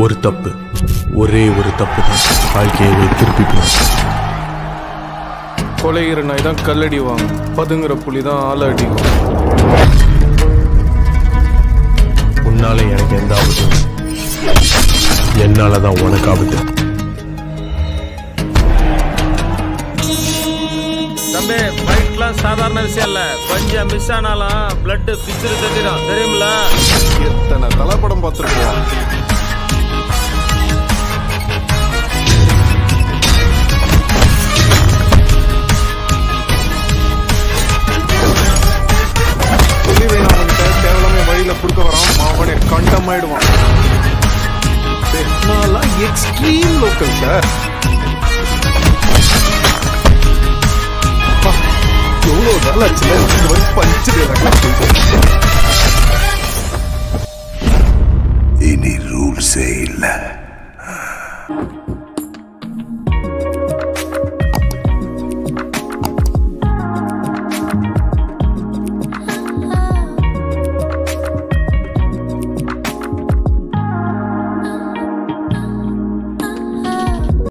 ஒரு தப்பு. ஒரே ஒரு தப்பு தான் வாழ்க்கையை திருப்பி கொலைகிற நாய் தான் கல்லடிவாங்க பதுங்குற புலி தான் ஆள அடிக்கும் உன்னால எனக்கு எந்த ஆபத்தும் என்னால தான் உனக்கு ஆபத்து தம்பி ஃபைட்லாம் சாதாரண விஷயம் இல்ல. கொஞ்சம் மிஸ் ஆனாலும் பிளட் பிச்சிரு தட்டிடும். தெரியுமில எத்தனை தலைப்படம் பார்த்துருப்போம் ஆயிடுவான் நான்லாம் எக்ஸ்ட்ரீம் லோக்கல் சார் எவ்வளோ நாள் ஆச்சுல? இந்த மாதிரி பஞ்சு இனி ரூல்ஸே இல்லை.